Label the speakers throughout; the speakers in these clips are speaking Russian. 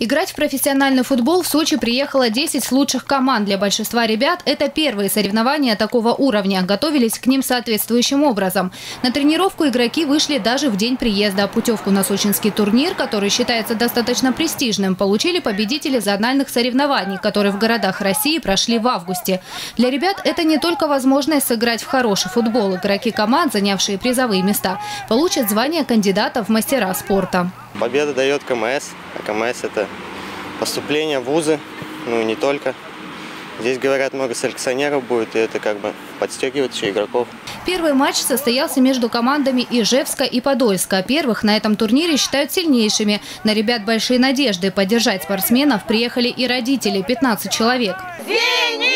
Speaker 1: Играть в профессиональный футбол в Сочи приехало 10 лучших команд. Для большинства ребят это первые соревнования такого уровня. Готовились к ним соответствующим образом. На тренировку игроки вышли даже в день приезда. Путевку на сочинский турнир, который считается достаточно престижным, получили победители зональных соревнований, которые в городах России прошли в августе. Для ребят это не только возможность сыграть в хороший футбол. Игроки команд, занявшие призовые места, получат звание кандидата в мастера спорта.
Speaker 2: Победа дает КМС, а КМС это поступление в вузы, ну и не только. Здесь, говорят, много селекционеров будет, и это как бы подстегивает еще игроков.
Speaker 1: Первый матч состоялся между командами Ижевска и Подольска. Первых на этом турнире считают сильнейшими. На ребят большие надежды. Поддержать спортсменов приехали и родители, 15 человек.
Speaker 3: Зенит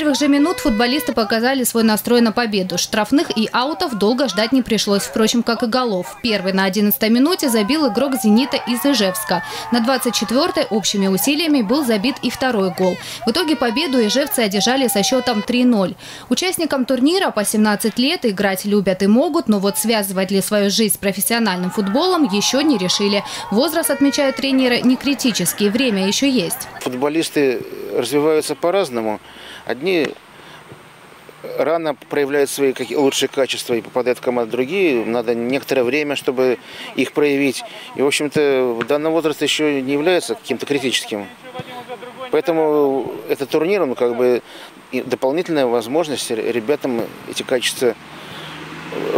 Speaker 1: первых же минут футболисты показали свой настрой на победу. Штрафных и аутов долго ждать не пришлось, впрочем, как и голов. Первый на 11 минуте забил игрок «Зенита» из Ижевска. На 24-й общими усилиями был забит и второй гол. В итоге победу ижевцы одержали со счетом 3-0. Участникам турнира по 17 лет играть любят и могут, но вот связывать ли свою жизнь с профессиональным футболом еще не решили. Возраст, отмечают тренеры, не критический, время еще есть.
Speaker 4: Футболисты развиваются по-разному. Одни рано проявляют свои лучшие качества и попадают в команду, другие надо некоторое время, чтобы их проявить. И, в общем-то, в данном возрасте еще не является каким-то критическим. Поэтому этот турнир, он как бы дополнительная возможность ребятам эти качества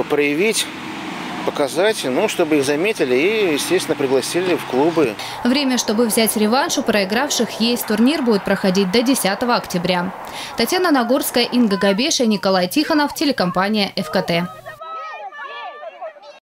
Speaker 4: проявить показать, ну, чтобы их заметили и, естественно, пригласили в клубы.
Speaker 1: Время, чтобы взять реванш у проигравших есть. Турнир будет проходить до 10 октября. Татьяна Нагорская, Инга Габеша, Николай Тихонов, телекомпания «ФКТ».